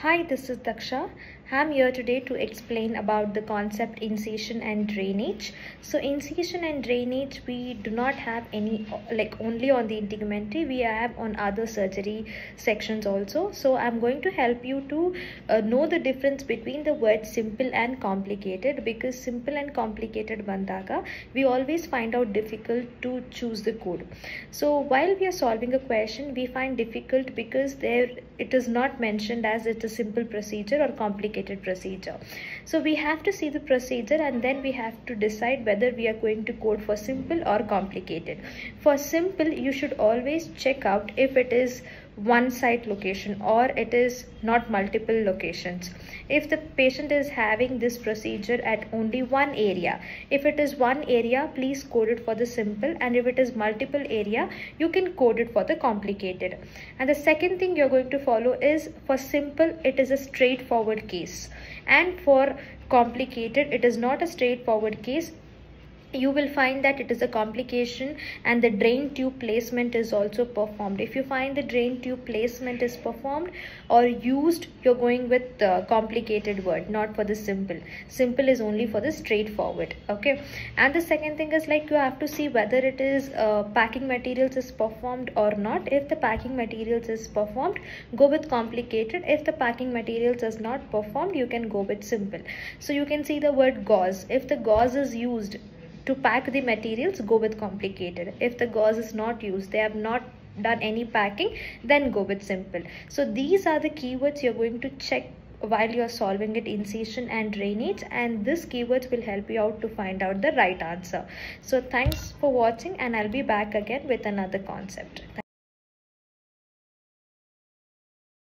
Hi, this is Daksha. I'm here today to explain about the concept incision and drainage. So incision and drainage we do not have any like only on the integumentary we have on other surgery sections also. So I'm going to help you to uh, know the difference between the words simple and complicated because simple and complicated bandaga we always find out difficult to choose the code. So while we are solving a question we find difficult because there it is not mentioned as it's a simple procedure or complicated procedure. So we have to see the procedure and then we have to decide whether we are going to code for simple or complicated. For simple, you should always check out if it is one site location or it is not multiple locations. If the patient is having this procedure at only one area if it is one area please code it for the simple and if it is multiple area you can code it for the complicated. And the second thing you're going to follow is for simple it is a straightforward case. And for complicated it is not a straightforward case you will find that it is a complication and the drain tube placement is also performed. If you find the drain tube placement is performed or used you're going with the complicated word not for the simple. Simple is only for the straightforward okay? And the second thing is like you have to see whether it is uh, packing materials is performed or not. If the packing materials is performed go with complicated. If the packing materials is not performed you can go with simple. So you can see the word gauze. If the gauze is used to pack the materials go with complicated. If the gauze is not used they have not done any packing then go with simple. So these are the keywords you're going to check while you're solving it incision and drainage and this keywords will help you out to find out the right answer. So thanks for watching and i'll be back again with another concept